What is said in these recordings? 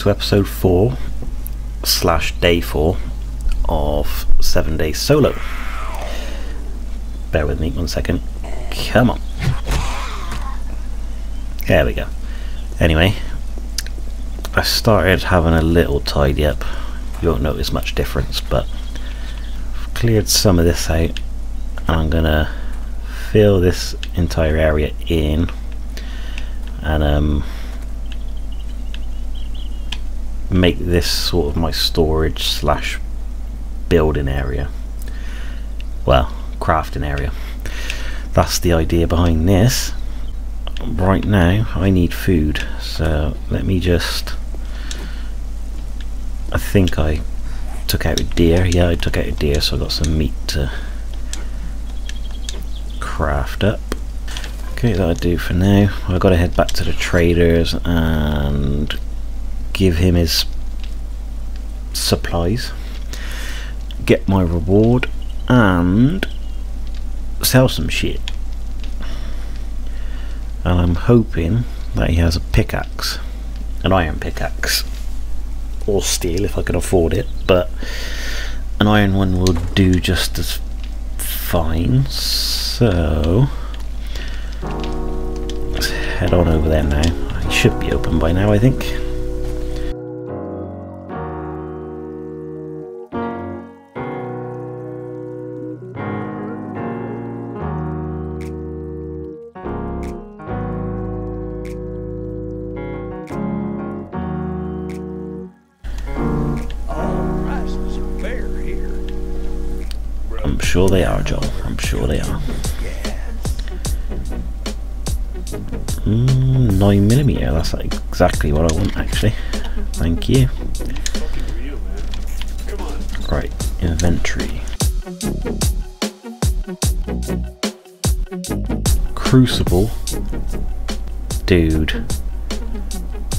to episode 4 slash day 4 of 7 days solo. Bear with me one second. Come on. There we go. Anyway, I started having a little tidy up. You won't notice much difference, but I've cleared some of this out and I'm gonna fill this entire area in and um, make this sort of my storage slash building area. Well crafting area. That's the idea behind this. Right now I need food so let me just I think I took out a deer. Yeah I took out a deer so I got some meat to craft up. Okay that'll do for now. I've got to head back to the traders and give him his supplies, get my reward, and sell some shit. And I'm hoping that he has a pickaxe, an iron pickaxe, or steel if I can afford it, but an iron one will do just as fine. So let's head on over there now. He should be open by now, I think. Sure they are, Joel. I'm sure they are. Mm, 9 millimeter. That's exactly what I want, actually. Thank you. Right, inventory. Crucible. Dude.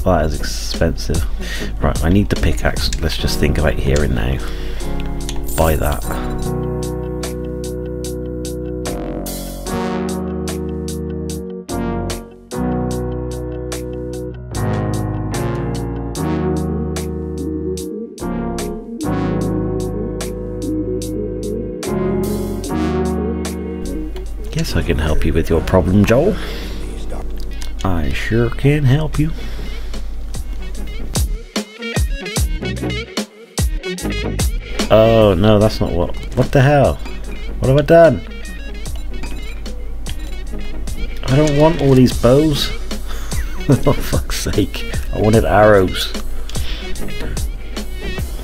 That is expensive. Right, I need the pickaxe. Let's just think about here and now. Buy that. I can help you with your problem, Joel. I sure can help you. Oh, no, that's not what... What the hell? What have I done? I don't want all these bows. For fuck's sake. I wanted arrows.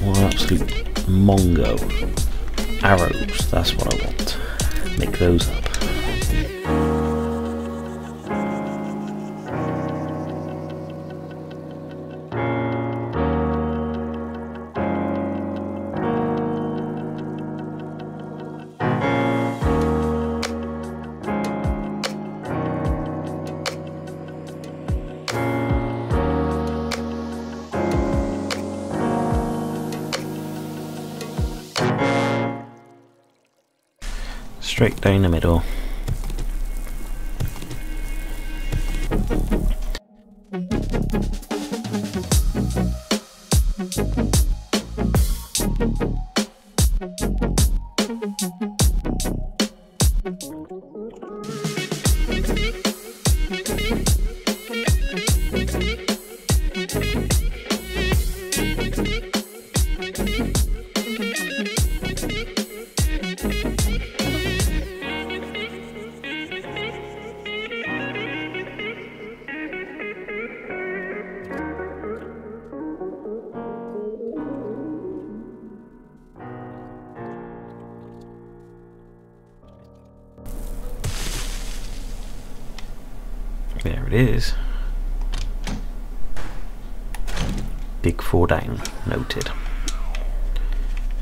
What an absolute mongo. Arrows, that's what I want. Make those up. Down the middle.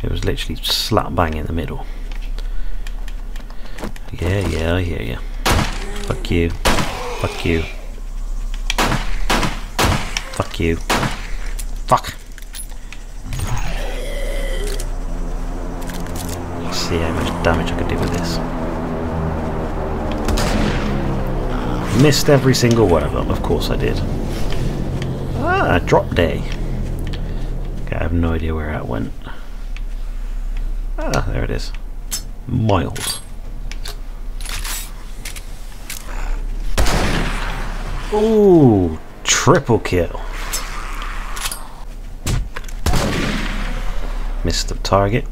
It was literally slap bang in the middle. Yeah, yeah, I hear you. Fuck you. Fuck you. Fuck you. Fuck. Let's see how much damage I can do with this. Missed every single one of them, of course I did. Ah, drop day. Okay, I have no idea where that went. It is. Miles. Ooh, triple kill. Missed the target.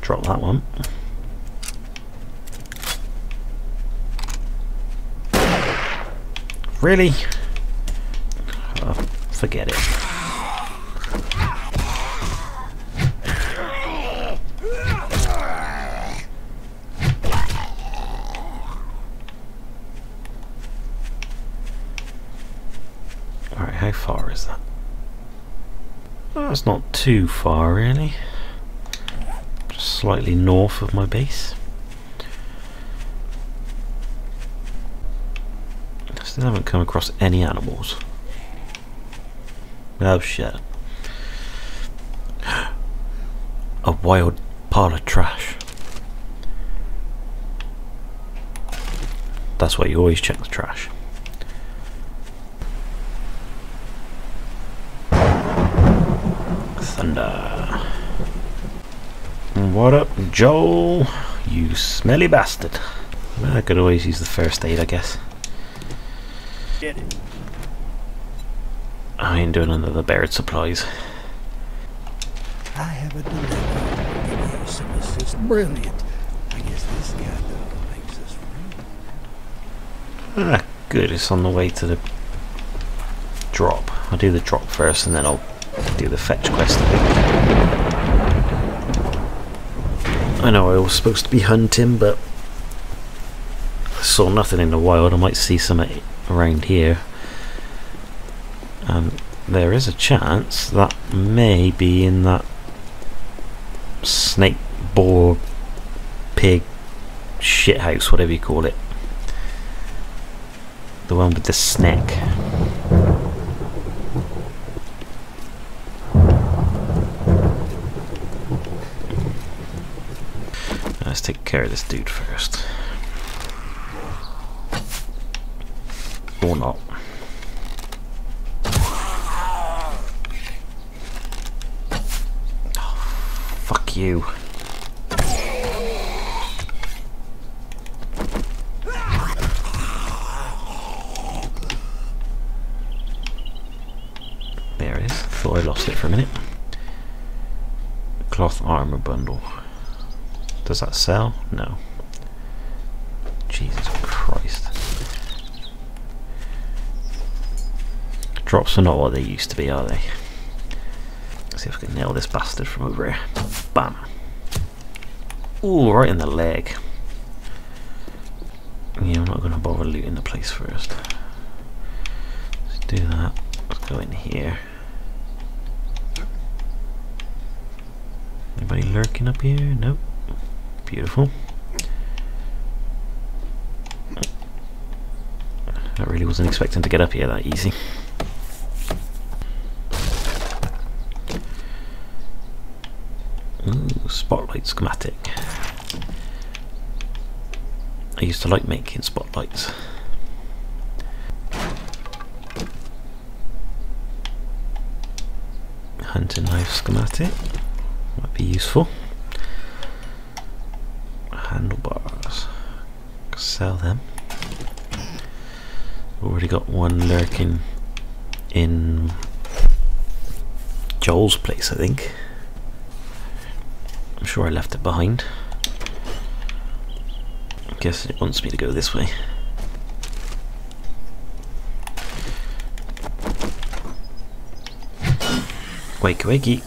Drop that one. Really? Oh, forget it. Alright, how far is that? Oh, it's not too far really. Just slightly north of my base. I Still haven't come across any animals. Oh shit. A wild pile of trash. That's why you always check the trash. Thunder. What up, Joel? You smelly bastard. Well, I could always use the first aid, I guess. Get it. I ain't doing another buried supplies. I have a dilemma. Give you some assist. Brilliant. I guess this guy though makes us free. Ah, good. It's on the way to the drop. I'll do the drop first, and then I'll do the fetch quest. I. Know I was supposed to be hunting, but I saw nothing in the wild. I might see some around here. And there is a chance that may be in that snake boar pig shithouse, whatever you call it. The one with the snack. Let's take care of this dude first. Or not. Oh, fuck you. There it is. Thought I lost it for a minute. Cloth armor bundle. Does that sell? No. Jesus Christ. Drops are not what they used to be, are they? Let's see if I can nail this bastard from over here. Bam. Ooh, right in the leg. Yeah, I'm not going to bother looting the place first. Let's do that. Let's go in here. Anybody lurking up here? Nope. Beautiful. I really wasn't expecting to get up here that easy. Ooh, spotlight schematic. I used to like making spotlights. Hunting knife schematic might be useful. Handlebars, sell them. Already got one lurking in Joel's place, I think. I'm sure I left it behind. I guess it wants me to go this way. Wakey wakey.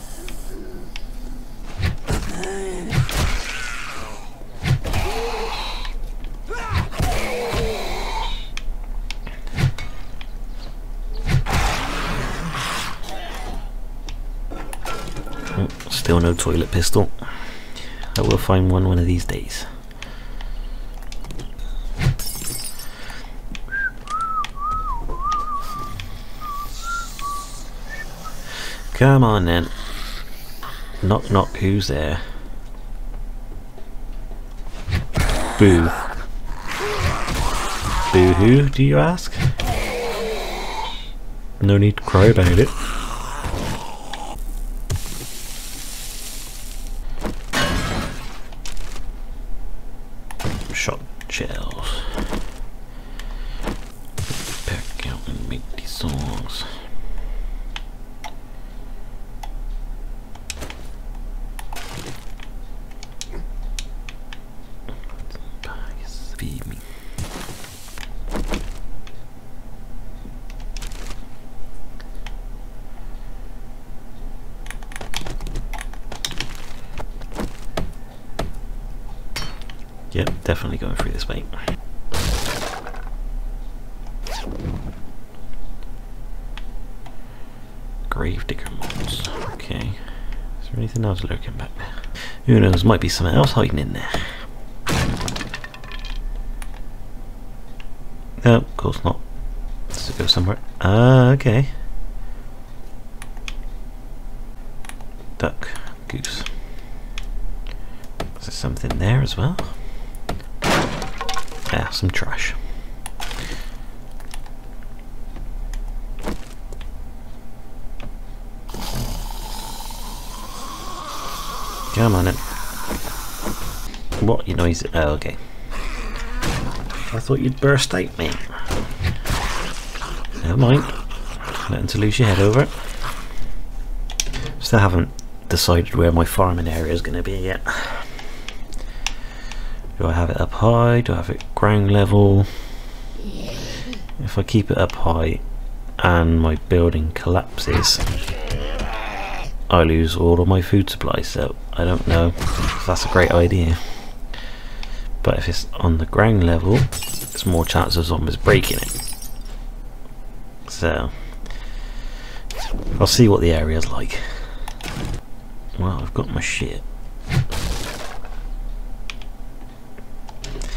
Oh, still no toilet pistol. I will find one one of these days. Come on then. Knock knock, who's there? Boo. Boo hoo, do you ask? no need to cry about it. Shot shells. Pack out and make these feed me. Yep, definitely going through this way. Else lurking back there? Who knows? Might be something else hiding in there. No, of course not. Does it go somewhere? Ah, okay. Duck, goose. Is there something there as well? Yeah, some trash. Come on it. What you noise? Oh, okay. I thought you'd burst out, mate. Never mind. Nothing to lose your head over. Still haven't decided where my farming area is going to be yet. Do I have it up high? Do I have it ground level? If I keep it up high and my building collapses, I lose all of my food supply, so I don't know if that's a great idea. But if it's on the ground level, there's more chance of zombies breaking it. So, I'll see what the area's like. Well, I've got my shit.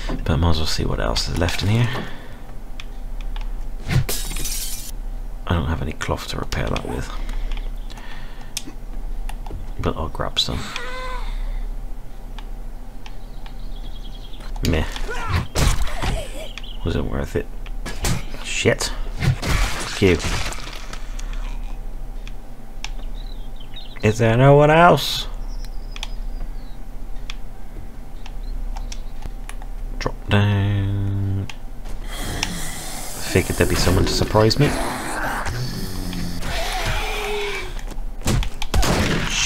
But I might as well see what else is left in here. I don't have any cloth to repair that with. But I'll grab some. Meh. Wasn't worth it. Shit. Q. Is there no one else? Drop down. Figured there'd be someone to surprise me.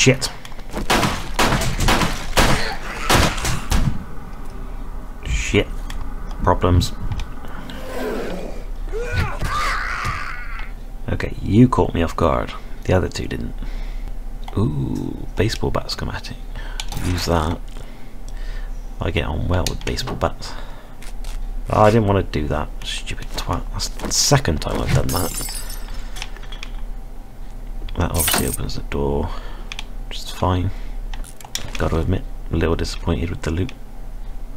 Shit. Shit. Problems. Okay, you caught me off guard. The other two didn't. Ooh, baseball bat schematic. Use that. I get on well with baseball bats. Oh, I didn't want to do that. Stupid twat. That's the second time I've done that. That obviously opens the door. Fine. Gotta admit, a little disappointed with the loot.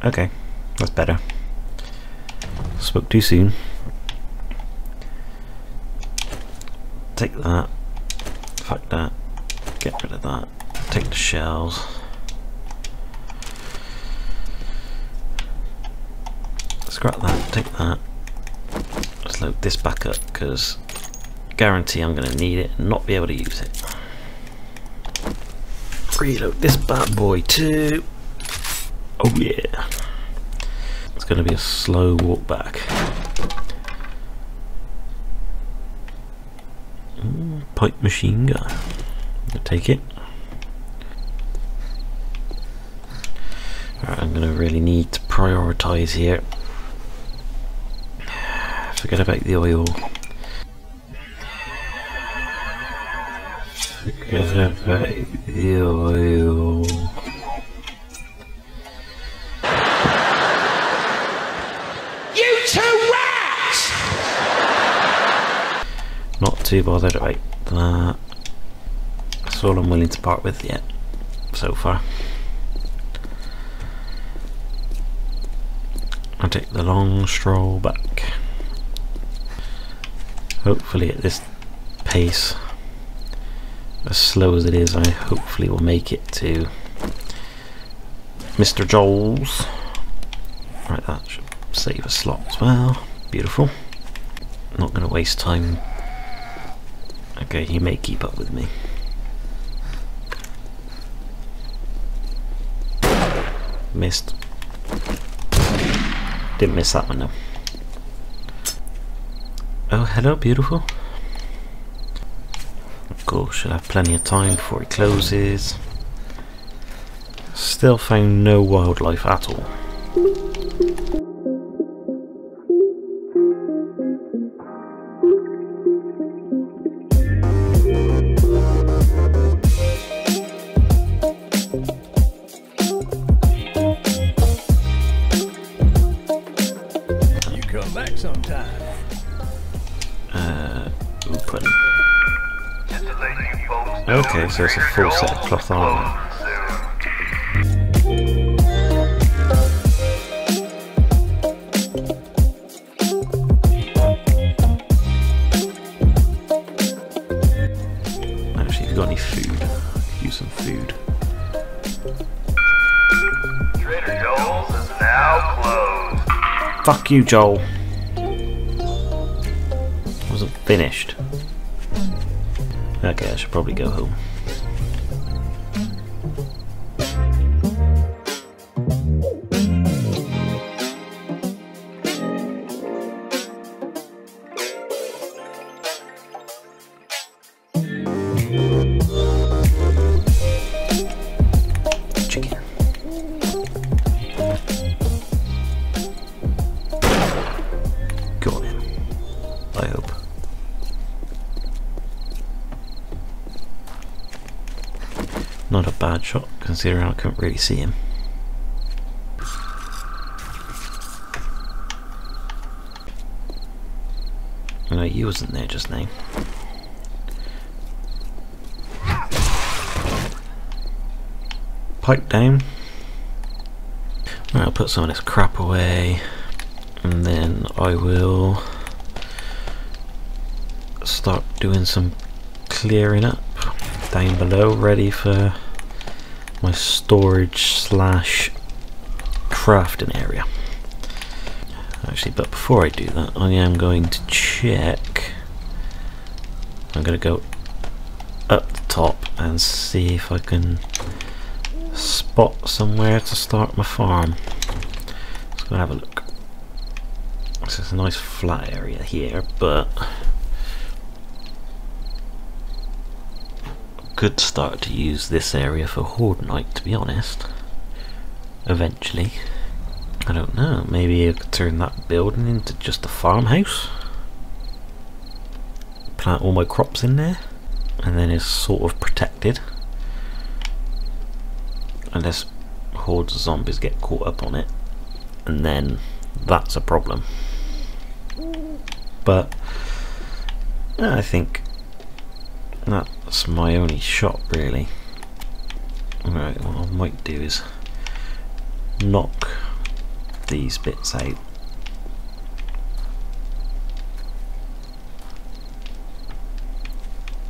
Okay, that's better. Spoke too soon. Take that. Fuck that. Get rid of that. Take the shells. Scrap that. Take that. Let's load this back up because guarantee I'm going to need it and not be able to use it. Reload this bad boy too. Oh yeah. It's going to be a slow walk back. Pipe machine gun. I'll take it. Right, I'm going to really need to prioritise here. Forget about the oil. You two rats! Not too bothered about that. That's all I'm willing to part with yet, so far. I'll take the long stroll back. Hopefully at this pace, as slow as it is, I hopefully will make it to Mr. Joel's. Right, that should save a slot as well. Beautiful. Not going to waste time Okay, he may keep up with me. Missed. Didn't miss that one though. Oh, hello, beautiful. Cool, should have plenty of time before it closes. Still found no wildlife at all. So it's a full set of cloth. Actually, if you've got any food, I could use some food. Trader Joe's is now closed. Fuck you, Joel. Wasn't finished. Okay, I should probably go home. Bad shot, considering I couldn't really see him. No, you wasn't there just now. Pipe down. I'll put some of this crap away, and then I will start doing some clearing up down below, ready for my storage slash crafting area. Actually, but before I do that, I am going to check. I'm going to go up the top and see if I can spot somewhere to start my farm. Let's go have a look. This is a nice flat area here, but could start to use this area for Horde Night, to be honest. Eventually. I don't know, maybe I could turn that building into just a farmhouse? Plant all my crops in there? And then it's sort of protected. Unless hordes of zombies get caught up on it. And then that's a problem. But I think that's my only shot really. Right, what I might do is knock these bits out.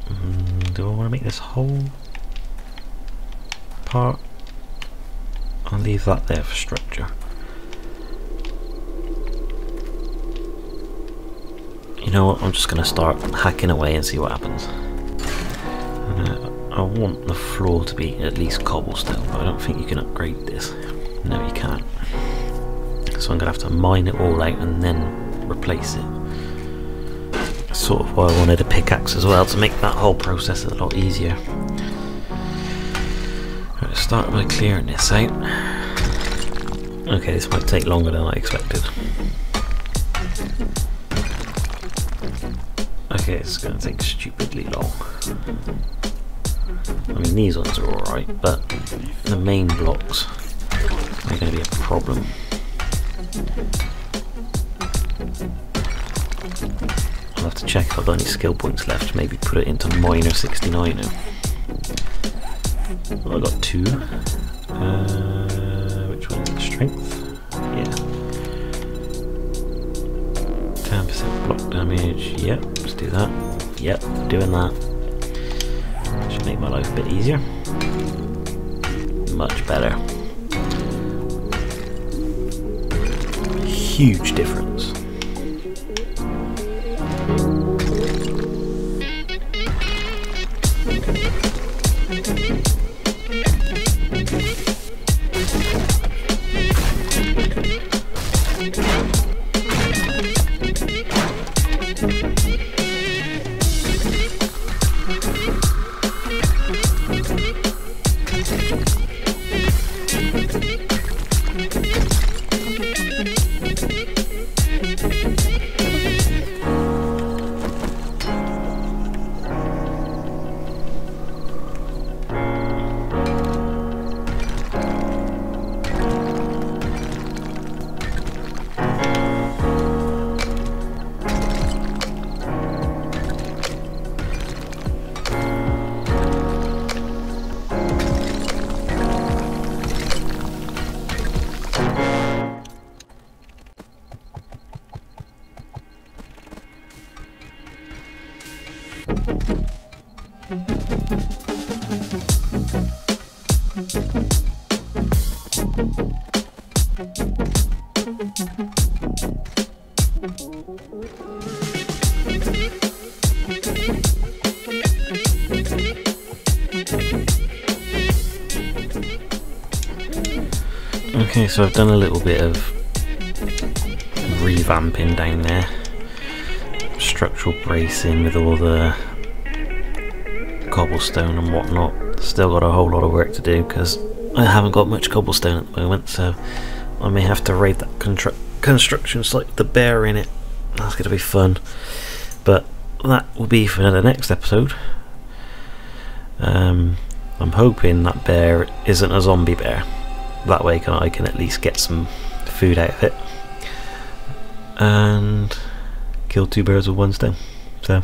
Mm, do I want to make this whole part? I'll leave that there for structure. You know what, I'm just going to start hacking away and see what happens. I want the floor to be at least cobblestone, but I don't think you can upgrade this. No, you can't. So I'm going to have to mine it all out and then replace it. That's sort of why I wanted a pickaxe as well, to make that whole process a lot easier. Right, start by clearing this out. Okay, this might take longer than I expected. Okay, it's going to take stupidly long. I mean, these ones are alright, but the main blocks are going to be a problem. I'll have to check if I've got any skill points left, maybe put it into Miner 69 now. Well, I got two. Uh, which one? Strength? Yeah. 10% block damage. Yep, let's do that. Yep, doing that. Make my life a bit easier. Much better. Huge difference. Okay, so I've done a little bit of revamping down there. Structural bracing with all the cobblestone and whatnot. Still got a whole lot of work to do because I haven't got much cobblestone at the moment, so I may have to raid that constru construction site with the bear in it. That's going to be fun. But that will be for the next episode. Um, I'm hoping that bear isn't a zombie bear. That way can, I can at least get some food out of it. And kill two birds with one stone. So,